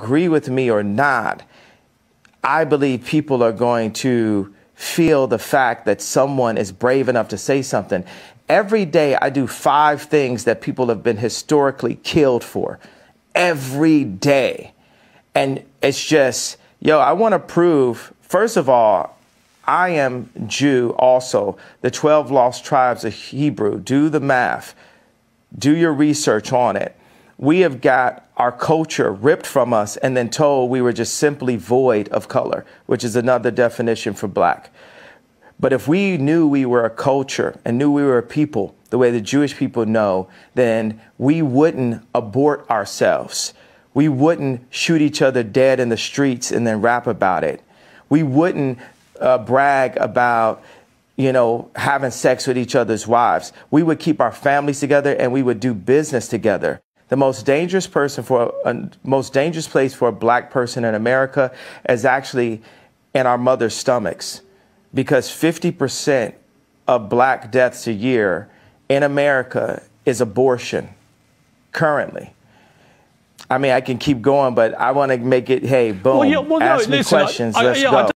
agree with me or not, I believe people are going to feel the fact that someone is brave enough to say something. Every day I do five things that people have been historically killed for. Every day. And it's just, yo, I want to prove, first of all, I am Jew also. The 12 lost tribes of Hebrew. Do the math, do your research on it. We have got our culture ripped from us and then told we were just simply void of color, which is another definition for black. But if we knew we were a culture and knew we were a people, the way the Jewish people know, then we wouldn't abort ourselves. We wouldn't shoot each other dead in the streets and then rap about it. We wouldn't uh, brag about, you know, having sex with each other's wives. We would keep our families together and we would do business together. The most dangerous person for a uh, most dangerous place for a black person in America is actually in our mother's stomachs because 50% of black deaths a year in America is abortion currently. I mean, I can keep going, but I want to make it, hey, boom, well, yeah, well, ask no, me listen, questions, I, I, let's yeah, go.